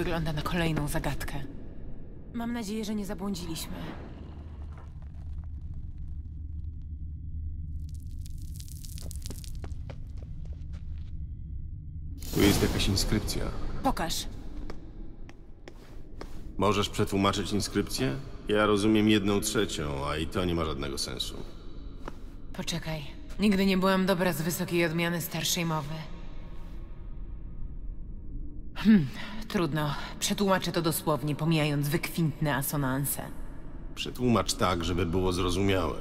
wygląda na kolejną zagadkę. Mam nadzieję, że nie zabłądziliśmy. Tu jest jakaś inskrypcja. Pokaż. Możesz przetłumaczyć inskrypcję? Ja rozumiem jedną trzecią, a i to nie ma żadnego sensu. Poczekaj. Nigdy nie byłam dobra z wysokiej odmiany starszej mowy. Hmm, trudno. Przetłumaczę to dosłownie, pomijając wykwintne asonanse. Przetłumacz tak, żeby było zrozumiałe.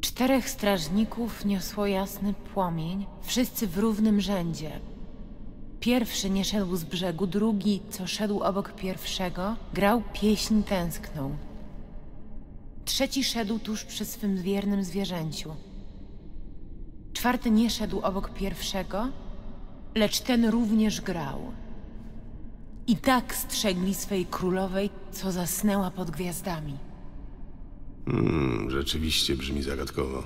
Czterech strażników niosło jasny płomień, wszyscy w równym rzędzie. Pierwszy nie szedł z brzegu, drugi, co szedł obok pierwszego, grał pieśń tęskną. Trzeci szedł tuż przy swym wiernym zwierzęciu. Czwarty nie szedł obok pierwszego, lecz ten również grał. I tak strzegli swej królowej, co zasnęła pod gwiazdami. Hmm, rzeczywiście brzmi zagadkowo.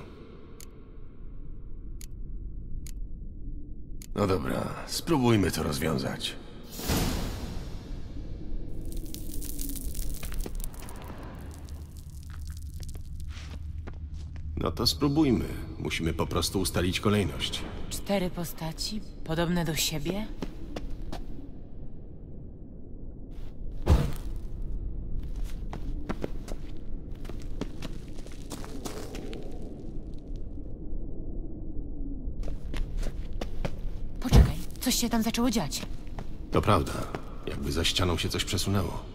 No dobra, spróbujmy to rozwiązać. No to spróbujmy. Musimy po prostu ustalić kolejność. Cztery postaci, podobne do siebie? Poczekaj, coś się tam zaczęło dziać. To prawda. Jakby za ścianą się coś przesunęło.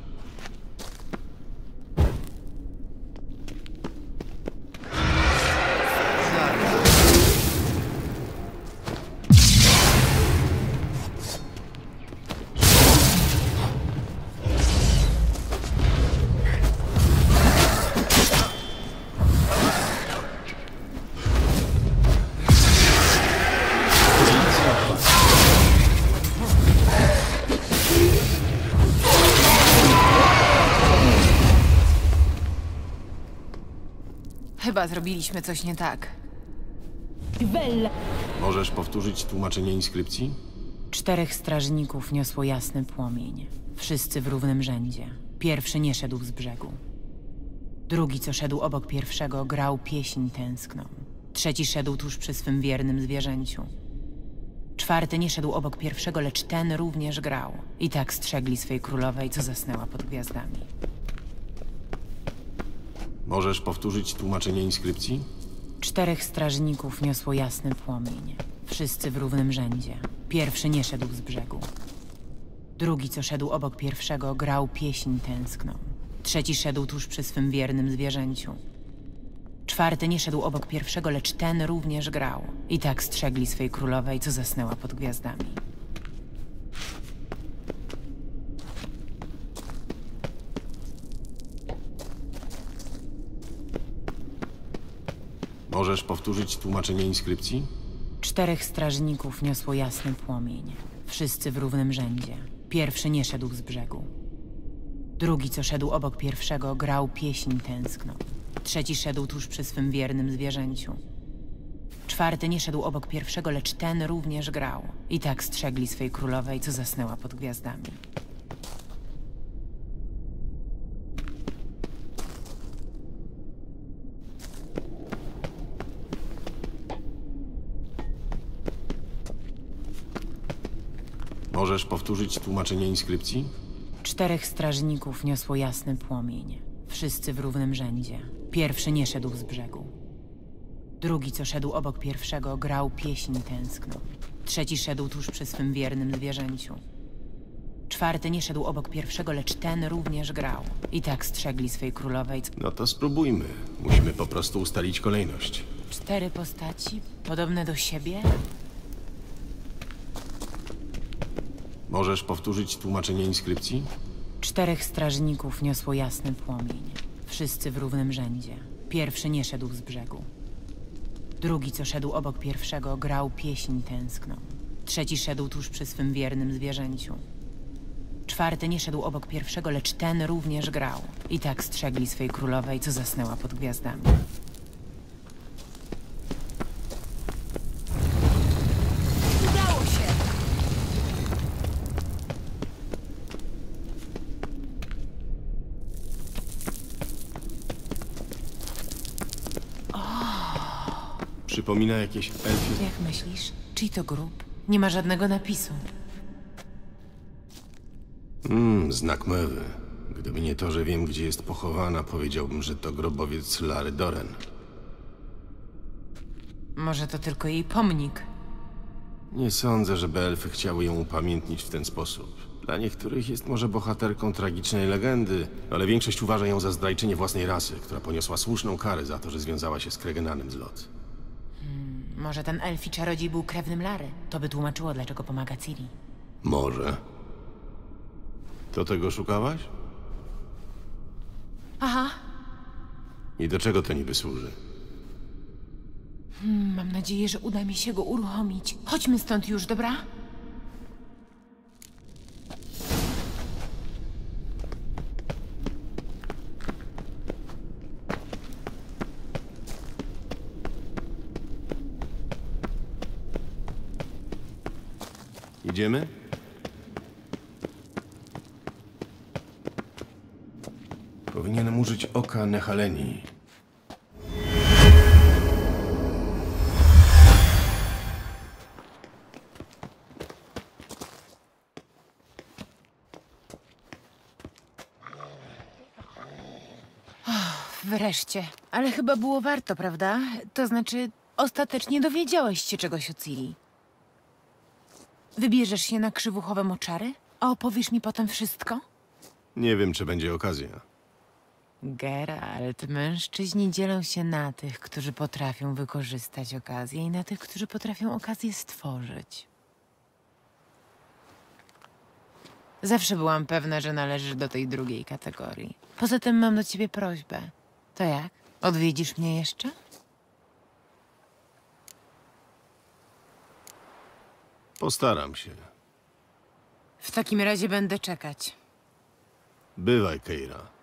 Chyba zrobiliśmy coś nie tak. Możesz powtórzyć tłumaczenie inskrypcji? Czterech strażników niosło jasny płomień. Wszyscy w równym rzędzie. Pierwszy nie szedł z brzegu. Drugi, co szedł obok pierwszego, grał pieśń tęskną. Trzeci szedł tuż przy swym wiernym zwierzęciu. Czwarty nie szedł obok pierwszego, lecz ten również grał. I tak strzegli swej królowej, co zasnęła pod gwiazdami. Możesz powtórzyć tłumaczenie inskrypcji? Czterech strażników niosło jasny płomień. Wszyscy w równym rzędzie. Pierwszy nie szedł z brzegu. Drugi, co szedł obok pierwszego, grał pieśń tęskną. Trzeci szedł tuż przy swym wiernym zwierzęciu. Czwarty nie szedł obok pierwszego, lecz ten również grał. I tak strzegli swej królowej, co zasnęła pod gwiazdami. Możesz powtórzyć tłumaczenie inskrypcji? Czterech strażników niosło jasny płomień. Wszyscy w równym rzędzie. Pierwszy nie szedł z brzegu. Drugi, co szedł obok pierwszego, grał pieśń tęskną. Trzeci szedł tuż przy swym wiernym zwierzęciu. Czwarty nie szedł obok pierwszego, lecz ten również grał. I tak strzegli swej królowej, co zasnęła pod gwiazdami. Możesz powtórzyć tłumaczenie inskrypcji? Czterech strażników niosło jasny płomień. Wszyscy w równym rzędzie. Pierwszy nie szedł z brzegu. Drugi, co szedł obok pierwszego, grał pieśń tęskną. Trzeci szedł tuż przy swym wiernym zwierzęciu. Czwarty nie szedł obok pierwszego, lecz ten również grał. I tak strzegli swej królowej. No to spróbujmy. Musimy po prostu ustalić kolejność. Cztery postaci, podobne do siebie? Możesz powtórzyć tłumaczenie inskrypcji? Czterech strażników niosło jasny płomień. Wszyscy w równym rzędzie. Pierwszy nie szedł z brzegu. Drugi, co szedł obok pierwszego, grał pieśń tęskną. Trzeci szedł tuż przy swym wiernym zwierzęciu. Czwarty nie szedł obok pierwszego, lecz ten również grał. I tak strzegli swej królowej, co zasnęła pod gwiazdami. Udało się! Przypomina jakieś elfie. Jak myślisz? Czyj to grób? Nie ma żadnego napisu. Mm, znak mewy. Gdyby nie to, że wiem, gdzie jest pochowana, powiedziałbym, że to grobowiec Lary Doren. Może to tylko jej pomnik. Nie sądzę, żeby elfy chciały ją upamiętnić w ten sposób. Dla niektórych jest może bohaterką tragicznej legendy, ale większość uważa ją za zdrajczynię własnej rasy, która poniosła słuszną karę za to, że związała się z Kregenanem z Lot. Może ten elfi czarodziej był krewnym Lary. To by tłumaczyło, dlaczego pomaga Ciri. Może. To tego szukałaś? Aha, I do czego to niby służy? mam nadzieję, że uda mi się go uruchomić. Chodźmy stąd już, dobra? Idziemy? Powinienem użyć oka Nehaleni. Wreszcie. Ale chyba było warto, prawda? To znaczy, ostatecznie dowiedziałeś się czegoś o Ciri. Wybierzesz się na krzywuchowe moczary? A opowiesz mi potem wszystko? Nie wiem, czy będzie okazja. Geralt, mężczyźni dzielą się na tych, którzy potrafią wykorzystać okazję i na tych, którzy potrafią okazję stworzyć. Zawsze byłam pewna, że należysz do tej drugiej kategorii. Poza tym mam do ciebie prośbę. To jak? Odwiedzisz mnie jeszcze? Postaram się. W takim razie będę czekać. Bywaj, Keira.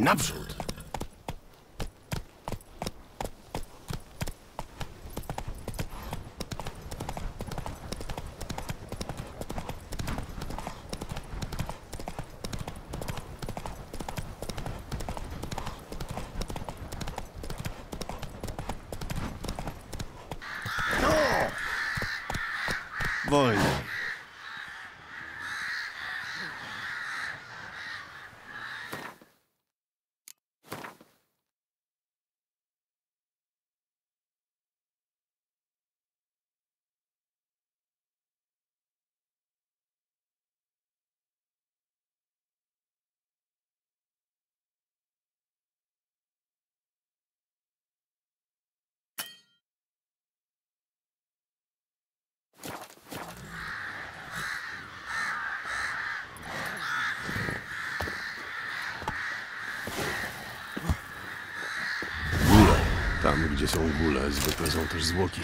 Naprzód! Wolniej. Tam, gdzie są góle, zwykle są też zwłoki.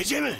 Gece mi?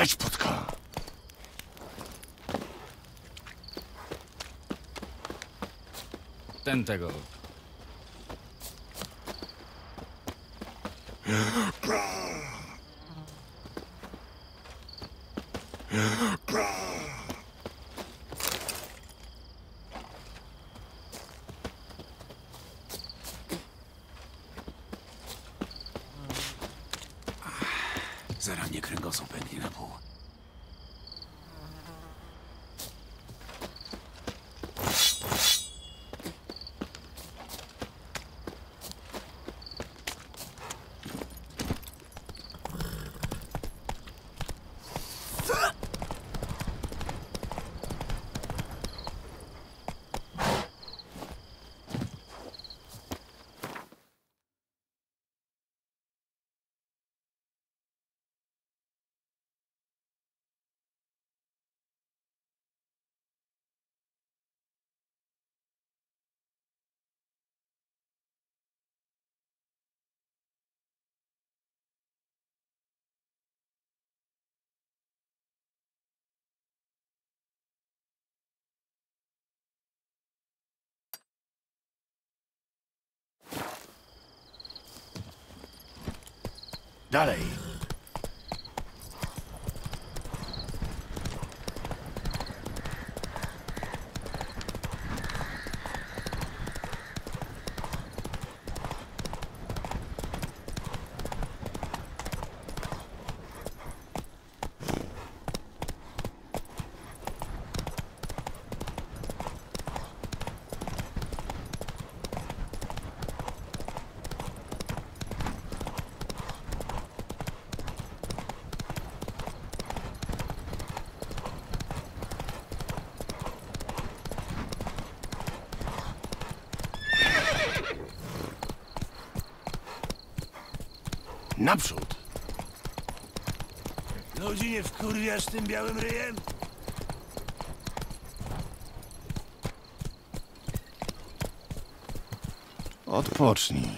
Jedź, Putka! Ten tego. Zaraz mnie kręgosłup pęknie na pół. Dalej. Naprzód! Ludzi nie wkurwiasz tym białym ryjem? Odpocznij.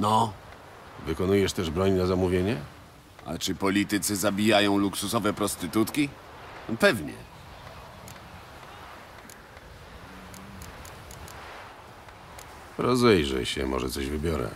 No. Wykonujesz też broń na zamówienie? A czy politycy zabijają luksusowe prostytutki? Pewnie. Rozejrzę się, może coś wybiorę.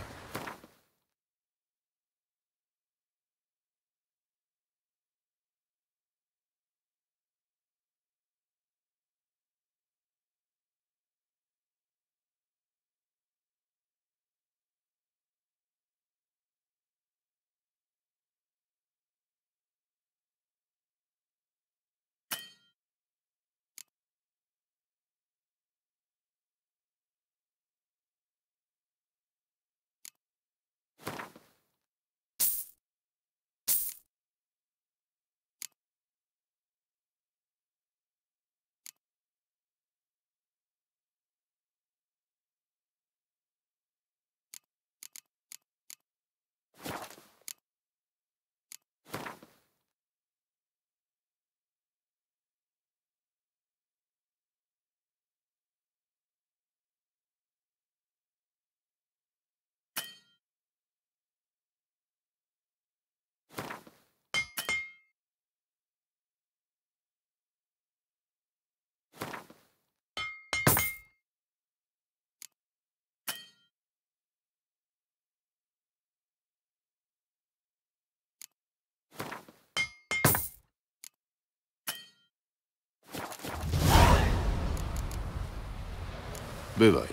Bywaj.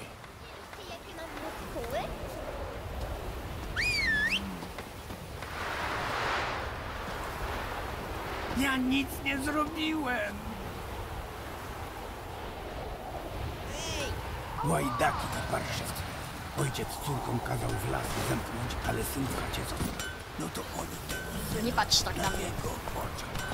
Ja nic nie zrobiłem! Łajdaki i parszewcy. Ojciec córką kazał w las zamknąć, ale syn w chacie został. No to oni tego Nie patrz tak na mnie. jego oczach.